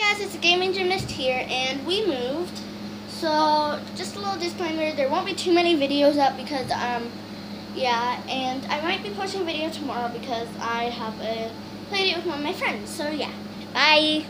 guys, it's gaming gymnast here, and we moved. So, just a little disclaimer, there won't be too many videos up because, um, yeah, and I might be posting a video tomorrow because I have a play date with one of my friends. So, yeah, bye.